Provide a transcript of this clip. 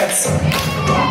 Dance.